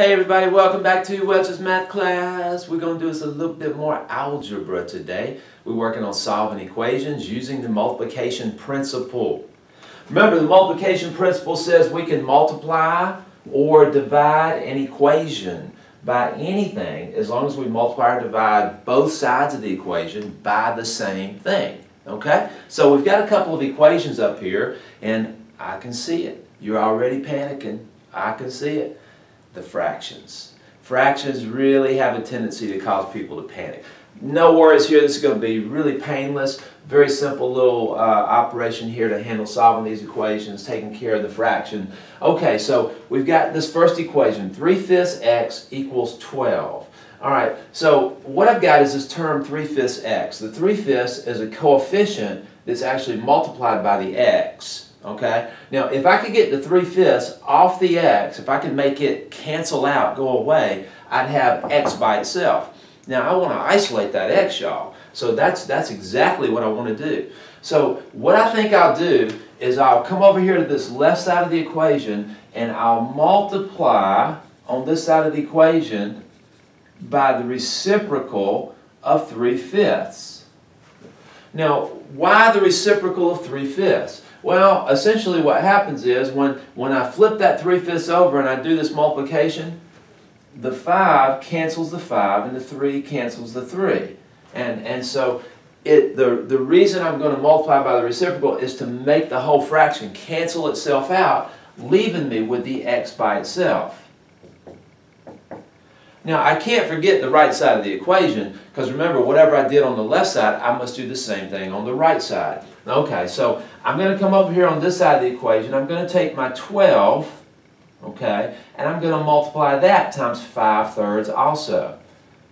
Hey everybody, welcome back to Welch's Math class. We're going to do this a little bit more algebra today. We're working on solving equations using the multiplication principle. Remember, the multiplication principle says we can multiply or divide an equation by anything as long as we multiply or divide both sides of the equation by the same thing. Okay? So we've got a couple of equations up here and I can see it. You're already panicking. I can see it the fractions. Fractions really have a tendency to cause people to panic. No worries here, this is going to be really painless. Very simple little uh, operation here to handle solving these equations, taking care of the fraction. Okay, so we've got this first equation, 3 fifths x equals 12. All right, so what I've got is this term 3 fifths x. The 3 fifths is a coefficient that's actually multiplied by the x. Okay? Now, if I could get the 3 fifths off the x, if I could make it cancel out, go away, I'd have x by itself. Now, I want to isolate that x, y'all. So that's, that's exactly what I want to do. So what I think I'll do is I'll come over here to this left side of the equation and I'll multiply on this side of the equation by the reciprocal of 3 fifths. Now, why the reciprocal of 3 fifths? Well, essentially what happens is when, when I flip that 3 fifths over and I do this multiplication, the 5 cancels the 5 and the 3 cancels the 3. And, and so it, the, the reason I'm going to multiply by the reciprocal is to make the whole fraction cancel itself out, leaving me with the x by itself. Now, I can't forget the right side of the equation, because remember, whatever I did on the left side, I must do the same thing on the right side. Okay, so I'm going to come over here on this side of the equation. I'm going to take my 12, okay, and I'm going to multiply that times 5 thirds also.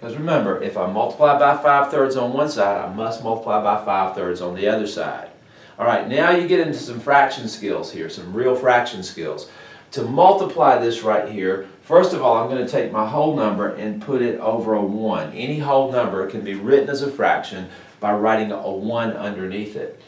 Because remember, if I multiply by 5 thirds on one side, I must multiply by 5 thirds on the other side. All right, now you get into some fraction skills here, some real fraction skills. To multiply this right here, first of all, I'm going to take my whole number and put it over a 1. Any whole number can be written as a fraction by writing a 1 underneath it.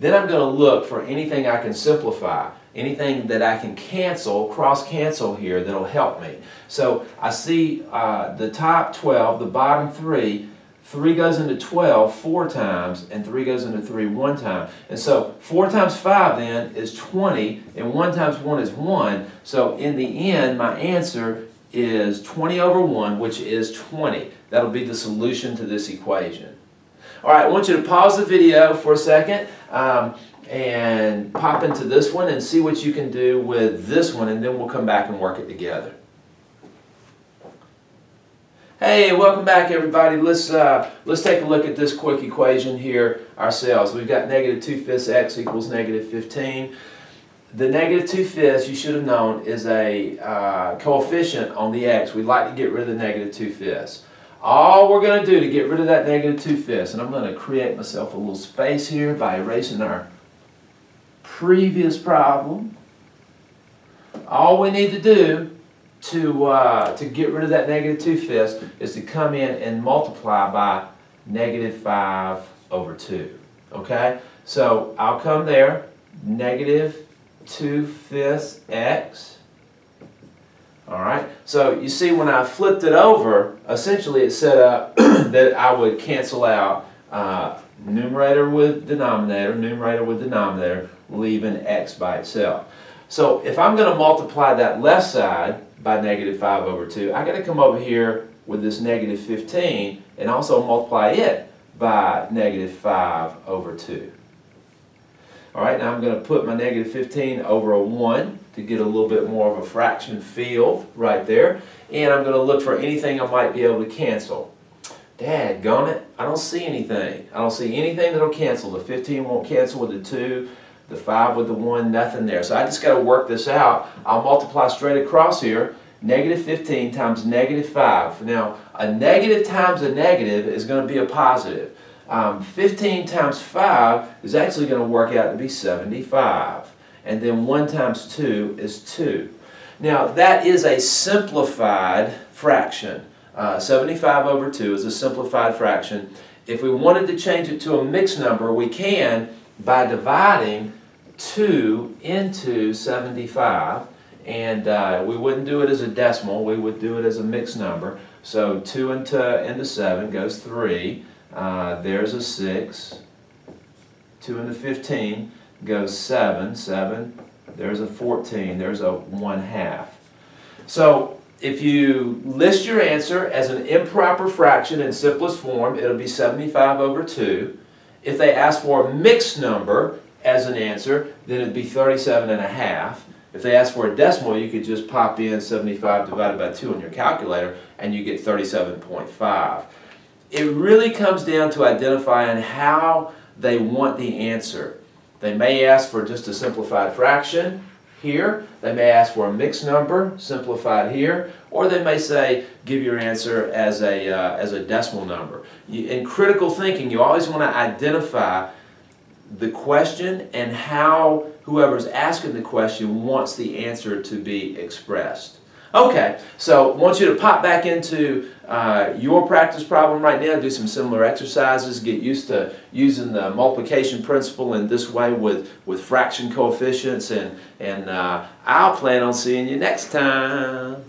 Then I'm going to look for anything I can simplify, anything that I can cancel, cross-cancel here that'll help me. So I see uh, the top 12, the bottom 3, 3 goes into 12 four times, and 3 goes into 3 one time. And so 4 times 5 then is 20, and 1 times 1 is 1. So in the end, my answer is 20 over 1, which is 20. That'll be the solution to this equation. All right, I want you to pause the video for a second um, and pop into this one and see what you can do with this one, and then we'll come back and work it together. Hey, welcome back everybody. Let's, uh, let's take a look at this quick equation here ourselves. We've got negative 2 fifths x equals negative 15. The negative 2 fifths, you should have known, is a uh, coefficient on the x. We'd like to get rid of the negative 2 fifths. All we're going to do to get rid of that negative 2 fifths, and I'm going to create myself a little space here by erasing our previous problem. All we need to do to, uh, to get rid of that negative 2 fifths is to come in and multiply by negative 5 over 2. Okay? So I'll come there, negative 2 fifths x. All right? So you see when I flipped it over, essentially it set up that I would cancel out uh, numerator with denominator, numerator with denominator, leaving x by itself. So if I'm going to multiply that left side by negative 5 over 2, i got to come over here with this negative 15 and also multiply it by negative 5 over 2. All right, now I'm going to put my negative 15 over a 1 to get a little bit more of a fraction feel right there. And I'm going to look for anything I might be able to cancel. Dad, gone it, I don't see anything. I don't see anything that'll cancel. The 15 won't cancel with the 2 the 5 with the 1, nothing there. So I just got to work this out. I'll multiply straight across here. Negative 15 times negative 5. Now, a negative times a negative is going to be a positive. Um, 15 times 5 is actually going to work out to be 75. And then 1 times 2 is 2. Now, that is a simplified fraction. Uh, 75 over 2 is a simplified fraction. If we wanted to change it to a mixed number, we can by dividing 2 into 75 and uh, we wouldn't do it as a decimal, we would do it as a mixed number. So 2 into, into 7 goes 3, uh, there's a 6, 2 into 15 goes 7, 7, there's a 14, there's a 1 half. So if you list your answer as an improper fraction in simplest form, it'll be 75 over 2. If they ask for a mixed number as an answer, then it'd be 37 and a half. If they ask for a decimal, you could just pop in 75 divided by 2 on your calculator and you get 37.5. It really comes down to identifying how they want the answer. They may ask for just a simplified fraction here. They may ask for a mixed number, simplified here. Or they may say, give your answer as a, uh, as a decimal number. You, in critical thinking, you always want to identify the question and how whoever's asking the question wants the answer to be expressed. Okay, so I want you to pop back into uh, your practice problem right now, do some similar exercises, get used to using the multiplication principle in this way with, with fraction coefficients, and, and uh, I'll plan on seeing you next time.